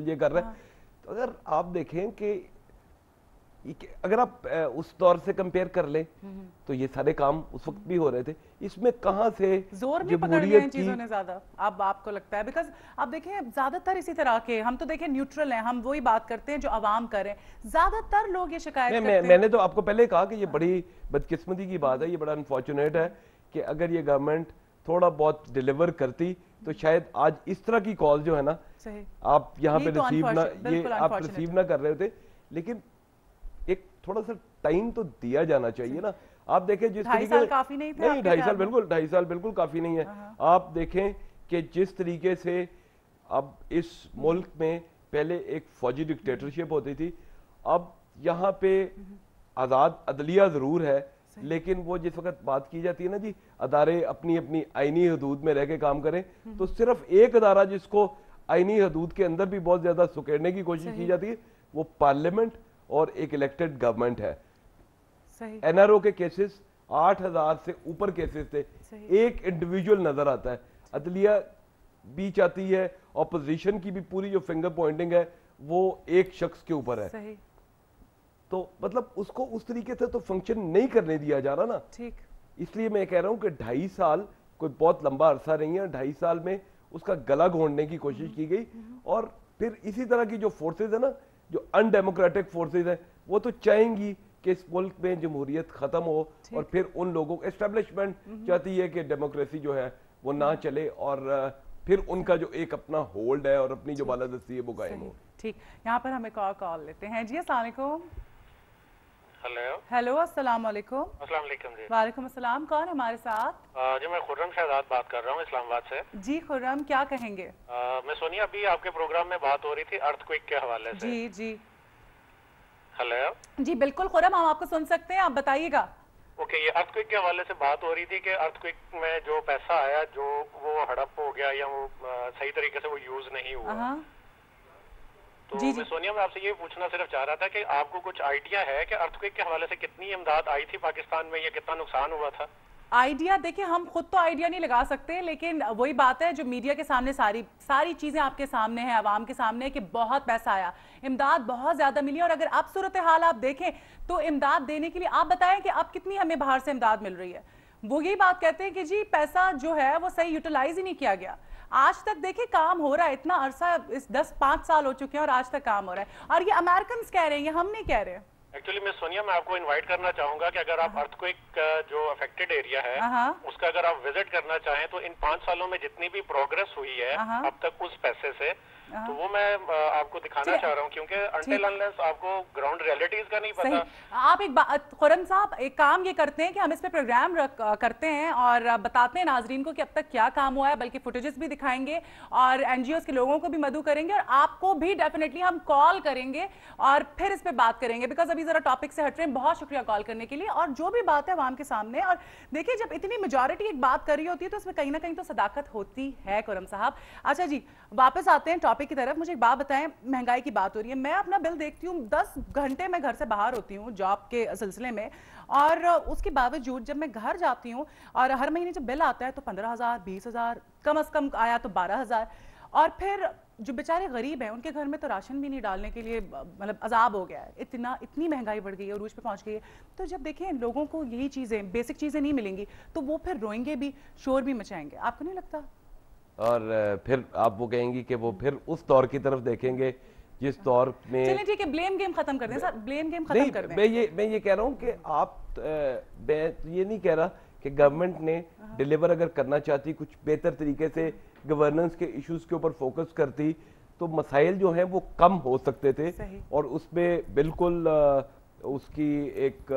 ये कर रहा है। तो अगर आप देखें कि अगर आप उस दौर से कंपेयर कर लें तो ये सारे काम उस वक्त भी हो रहे थे। इसमें कहाँ से ज़ोर भी पकड़ लिया इन चीज़ों ने ज़्यादा अब आपको लगता है बिकॉज़ आप देखें ज़्यादातर इसी तरह के हम तो देखें न्यूट्रल हैं हम वही बात करते हैं जो आवाम करें ज़्यादातर लोग ये शिकायत करते मैं, मैंने तो आपको पहले कहा कि ये बड़ी बदकिस्मती की बात है ये बड़ा अनफॉर्चुनेट है कि अगर ये गवर्नमेंट थोड़ा बहुत डिलीवर करती तो शायद आज इस तरह की कॉल जो है ना आप यहाँ पे रिसीव तो ना ये आप रिसीव ना कर रहे होते लेकिन एक थोड़ा सा टाइम तो दिया जाना चाहिए ना। आप देखें जिस तरीके काफ़ी नहीं नहीं ढाई साल बिल्कुल ढाई साल बिल्कुल काफ़ी नहीं है। हाँ, हाँ। आप देखें कि जिस तरीके से अब इस मुल्क में पहले एक फौजी डिक्टेटरशिप होती थी अब यहाँ पे आज़ाद अदलिया ज़रूर है। लेकिन वो जिस वक्त बात की जाती है ना जी अदारे अपनी अपनी आईनी हदूद में रह के काम करें हम्म। तो सिर्फ़ एक अदारा जिसको आईनी हदूद के अंदर भी बहुत ज़्यादा सुकेड़ने की कोशिश की जाती है वो पार्लियामेंट और एक इलेक्टेड गवर्नमेंट है। एनआरओ के केसेस आठ हज़ार से ऊपर केसेस थे। एक इंडिविजुअल नज़र आता है। अदलिया भी चाहती है ऑपोजिशन की भी पूरी जो फिंगर पॉइंटिंग है वो एक शख्स के ऊपर है। तो मतलब उसको उस तरीके से तो फ़ंक्शन नहीं करने दिया जा रहा ना। ठीक। इसलिए मैं कह रहा हूँ कि ढाई साल कोई बहुत लंबा अरसा नहीं है ढाई साल में उसका गला घोड़ने की कोशिश की गई। और फिर इसी तरह की जो फोर्सेज है ना जो अनडेमोक्रेटिक फोर्सेज है वो तो चाहेंगी कि इस मुल्क में जमहूरियत खत्म हो और फिर उन लोगों को एस्टेब्लिशमेंट चाहती है कि डेमोक्रेसी जो है वो ना चले और फिर उनका जो एक अपना होल्ड है और अपनी जो बालादस्ती है वो कायम हो। ठीक। यहाँ पर हमें कॉल कॉल लेते हैं। जी असला हेलो। हेलो अस्सलाम वालेकुम अस्सलाम वालेकुम जी। वालेकुम अस्सलाम कौन है हमारे साथ? जी मैं खुर्रम शहजाद बात कर रहा हूँ इस्लामाबाद से। जी खुर्रम क्या कहेंगे? आ, मैं सोनिया अभी आपके प्रोग्राम में बात हो रही थी अर्थक्विक के हवाले से। जी जी। हेलो। जी बिल्कुल खुर्रम हम आपको सुन सकते हैं आप बताइएगा। ओके ये अर्थक्विक के हवाले से बात हो रही थी कि अर्थक्विक में जो पैसा आया जो वो हड़प हो गया या वो सही तरीके से वो यूज़ नहीं हुआ हाँ। तो जी। मैं सोनिया मैं आपसे ये पूछना सिर्फ़ चाह रहा था कि आपको कुछ आइडिया है कि अर्थक्वेक के हवाले से कितनी इमदाद आई थी पाकिस्तान में या कितना नुकसान हुआ था? आइडिया देखिए हम खुद तो आइडिया नहीं लगा सकते लेकिन वही बात है जो मीडिया के सामने सारी सारी चीज़ें आपके सामने हैं आवाम के सामने कि बहुत पैसा आया। इमदाद बहुत ज़्यादा मिली और अगर आप सूरत हाल आप देखें तो इमदाद देने के लिए आप बताएँ कि अब कितनी हमें बाहर से इमदाद मिल रही है। वो यही बात कहते हैं कि जी पैसा जो है वो सही यूटिलाइज ही नहीं किया गया। आज तक देखिए काम हो रहा है इतना अरसा इस दस पाँच साल हो चुके हैं और आज तक काम हो रहा है और ये अमेरिकन कह रहे हैं ये हम नहीं कह रहे एक्चुअली मैं सोनिया मैं आपको इनवाइट करना चाहूँगा कि अगर आप अर्थक्विक हाँ। जो अफेक्टेड एरिया है हाँ। उसका अगर आप विज़िट करना चाहें तो इन पाँच सालों में जितनी भी प्रोग्रेस हुई है हाँ। अब तक उस पैसे से तो वो मैं आपको दिखाना चाह रहा हूँ क्योंकि अंटिल अनलेस आपको ग्राउंड रियलिटीज का नहीं पता। आप एक बात खुरम साहब एक काम ये करते हैं कि हम इस पे प्रोग्राम करते हैं और बताते हैं नाजरीन को कि अब तक क्या काम हुआ है बल्कि फुटेजेस भी दिखाएँगे और एनजीओ के लोगों को भी मधु करेंगे और आपको भी डेफिनेटली हम कॉल करेंगे और फिर इस पर बात करेंगे। बिकॉज़ अभी जरा टॉपिक से हट रहे हैं। बहुत शुक्रिया कॉल करने के लिए। और जो भी बात है आवाम के सामने और देखिए जब इतनी मेजोरिटी एक बात कर रही होती है तो उसमें कहीं ना कहीं तो सदाकत होती है कुरम साहब। अच्छा जी वापस आते हैं टॉपिक की तरफ़ मुझे एक बात बताएँ, महँगाई की बात हो रही है। मैं अपना बिल देखती हूँ, दस घंटे मैं घर से बाहर होती हूँ, जॉब के सिलसिले में। और उसके बावजूद जब मैं घर जाती हूँ और हर महीने जब बिल आता है तो पंद्रह हज़ार, बीस हज़ार, कम अज़ कम आया तो बारह हज़ार। और फिर जो बेचारे गरीब हैं, उनके घर में तो राशन भी नहीं डालने के लिए मतलब अजाब हो गया है। इतना, इतनी महँगाई बढ़ गई है अरूज पे पहुँच गई है। तो जब देखें लोगों को यही चीज़ें, बेसिक चीज़ें नहीं मिलेंगी तो वो फिर रोएँगे भी, शोर भी मचाएँगे। आपको नहीं लगता? और फिर आप वो कहेंगी कि वो फिर उस दौर की तरफ़ देखेंगे जिस दौर में चलिए ठीक है ब्लेम गेम खत्म कर दें सर ब्लेम गेम खत्म कर दें मैं ये मैं ये कह रहा हूँ कि आप मैं ये नहीं कह रहा कि गवर्नमेंट ने डिलीवर हाँ। अगर करना चाहती कुछ बेहतर तरीके से गवर्नेंस के इश्यूज़ के ऊपर फोकस करती तो मसाइल जो हैं वो कम हो सकते थे और उसमें बिल्कुल उसकी एक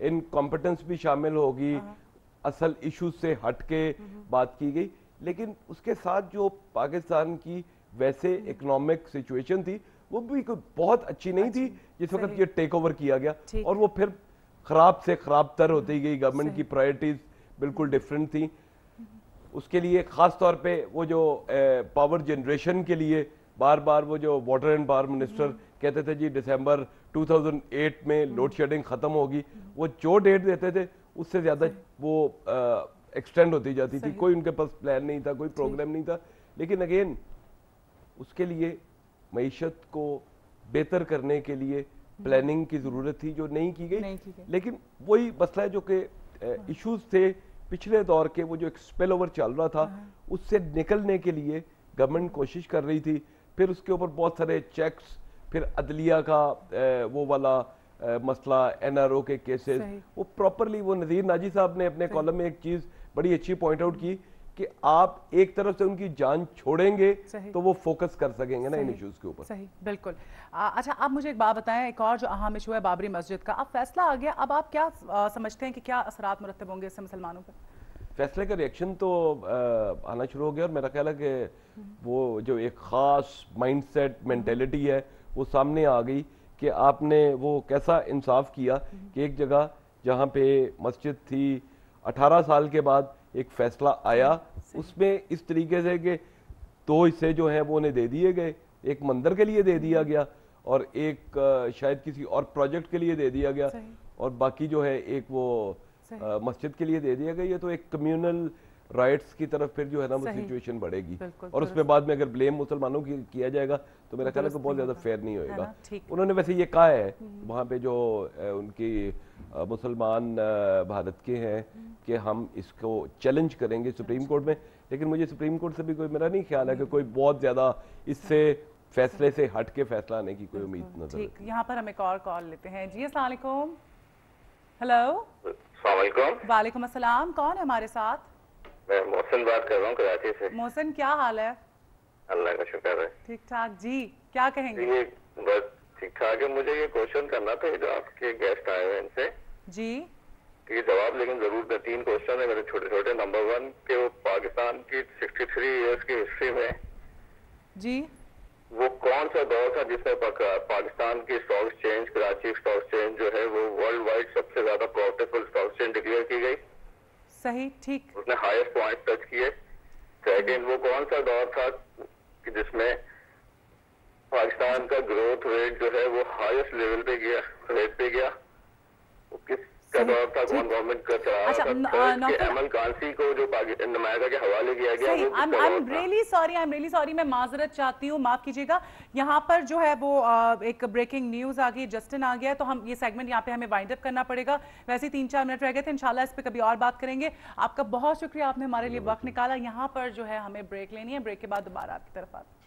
इनकॉम्पिटेंस भी शामिल होगी हाँ। असल इश्यूज़ से हट के हम्म। बात की गई लेकिन उसके साथ जो पाकिस्तान की वैसे इकोनॉमिक सिचुएशन थी वो भी कोई बहुत अच्छी नहीं थी जिस वक्त ये टेक ओवर किया गया। और वो फिर खराब से खराब तर होती गई गवर्नमेंट की प्रायोरिटीज बिल्कुल डिफरेंट थी। उसके लिए ख़ास तौर पे वो जो पावर जनरेशन के लिए बार बार वो जो वाटर एंड पावर मिनिस्टर कहते थे जी दिसंबर 2008 में लोड शेडिंग ख़त्म होगी वो जो डेट देते थे उससे ज़्यादा वो एक्सटेंड होती जाती थी। कोई उनके पास प्लान नहीं था कोई प्रोग्राम नहीं था। लेकिन अगेन उसके लिए मीशत को बेहतर करने के लिए प्लानिंग की ज़रूरत थी जो नहीं की गई। नहीं की गई। लेकिन वही मसला है जो कि इश्यूज़ थे पिछले दौर के वो जो एक स्पेल ओवर चल रहा था हाँ। उससे निकलने के लिए गवर्नमेंट कोशिश कर रही थी। फिर उसके ऊपर बहुत सारे चेक्स फिर अदलिया का वो वाला मसला एनआरओ के केसेस वो प्रॉपरली वो नज़ीर नाजी साहब ने अपने कॉलम में एक चीज़ बड़ी अच्छी पॉइंट आउट की कि आप एक तरफ़ से उनकी जान छोड़ेंगे तो वो फोकस कर सकेंगे ना इन इश्यूज़ के ऊपर। सही बिल्कुल। आ, अच्छा आप मुझे एक बात बताएँ एक और जो अहम इशू है बाबरी मस्जिद का। अब फैसला आ गया अब आप क्या आ, समझते हैं कि क्या असरात मुरतब होंगे इससे मुसलमानों पर? फैसले का रिएक्शन तो आ, आना शुरू हो गया और मेरा ख्याल है कि वो जो एक ख़ास माइंडसेट मेंटेलिटी है वो सामने आ गई कि आपने वो कैसा इंसाफ किया कि एक जगह जहाँ पे मस्जिद थी 18 साल के बाद एक फैसला आया। उसमें इस तरीके से कि दो हिस्से जो हैं वो उन्हें दे दिए गए। एक मंदिर के लिए दे दिया गया और एक शायद किसी और प्रोजेक्ट के लिए दे दिया गया। और बाकी जो है एक वो मस्जिद के लिए दे दिया गया। ये तो एक कम्युनल राइट्स की तरफ़ फिर जो है ना वो सिचुएशन बढ़ेगी। और उसमें बाद में अगर ब्लेम मुसलमानों की किया जाएगा तो मेरा ख्याल है बहुत ज़्यादा फेयर नहीं होएगा। उन्होंने वैसे ये कहा है हम्म। वहाँ पे जो उनकी मुसलमान भारत के हैं। कि हम इसको चैलेंज करेंगे सुप्रीम कोर्ट में। लेकिन मुझे सुप्रीम कोर्ट से भी कोई मेरा नहीं ख्याल है कि कोई बहुत ज़्यादा इससे फैसले से हट के फैसला आने की कोई उम्मीद नज़र ठीक यहाँ पर हम एक और कॉल लेते हैं। जी अस्सलाम हेलो वालेकुम अस्सलाम। कौन है हमारे साथ? मैं मोहसिन बात कर रहा हूँ कराची से। मोहसिन क्या हाल है? अल्लाह का शुक्र है। ठीक ठाक। जी क्या कहेंगे? बस ठीक ठाक है मुझे ये क्वेश्चन करना था जो आपके गेस्ट आए हुए इनसे। जी। ये जवाब लेकिन ज़रूर दे तीन क्वेश्चन है मेरे छोटे छोटे। नंबर वन के वो पाकिस्तान की 63 इयर्स की हिस्ट्री में जी। वो कौन सा दौर था जिसमें पाकिस्तान की stock exchange Karachi stock exchange जो है वो वर्ल्ड वाइड सबसे ज़्यादा प्रॉफिटेबल स्टॉक एक्सचेंज डिक्लेयर की गई? सही ठीक। उसने हाईएस्ट पॉइंट टच किए। सेकंड वो कौन सा दौर था जिसमें पाकिस्तान का ग्रोथ रेट जो है वो हाईएस्ट लेवल पे गया रेट पे गया। वो दौर था कौन गवर्नमेंट का चला अच्छा, था? अमल कांसी को जो नुमाइंदा के हवाले किया गया I am really sorry I am really sorry मैं माजरत चाहती हूँ माफ़ कीजिएगा। यहाँ पर जो है वो एक ब्रेकिंग न्यूज़ आ गई जस्टिन आ गया तो हम ये सेगमेंट यहाँ पे हमें वाइंड अप करना पड़ेगा। वैसे तीन चार मिनट रह गए थे इंशाल्लाह इस पर कभी और बात करेंगे। आपका बहुत शुक्रिया आपने हमारे लिए वक्त निकाला। यहाँ पर जो है हमें ब्रेक लेनी है ब्रेक के बाद दोबारा आपकी तरफ़ आते